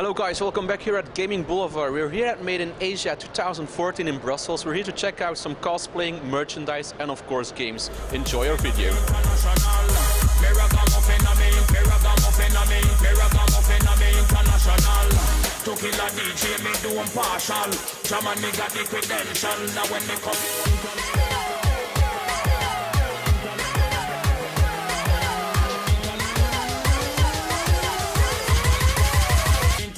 Hello guys, welcome back here at Gaming Boulevard. We're here at Made in Asia 2014 in Brussels. We're here to check out some cosplaying, merchandise and of course games. Enjoy our video. To kill a DJ, me do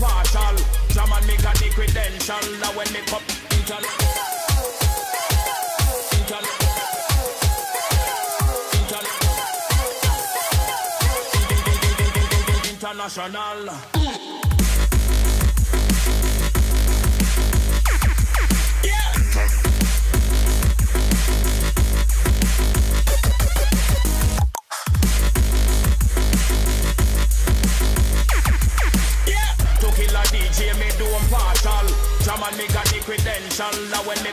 come... international. international now when me come international me got the credential. Now when me